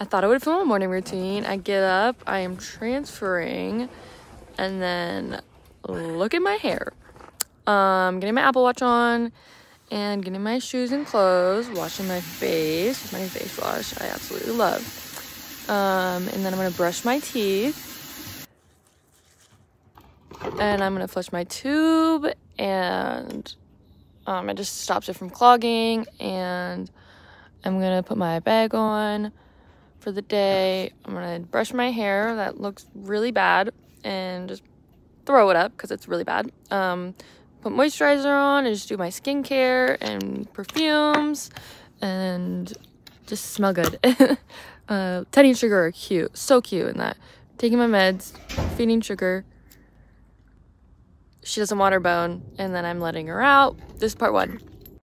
I thought I would film a morning routine. I get up, I am transferring, and then look at my hair. Um, getting my Apple Watch on and getting my shoes and clothes, washing my face with my face wash. I absolutely love. Um, and then I'm gonna brush my teeth. And I'm gonna flush my tube and um, it just stops it from clogging and I'm gonna put my bag on for the day. I'm gonna brush my hair that looks really bad and just throw it up because it's really bad. Um, put moisturizer on and just do my skincare and perfumes and just smell good. uh, Teddy and Sugar are cute, so cute in that. Taking my meds, feeding Sugar. She doesn't want her bone, and then I'm letting her out. This is part one.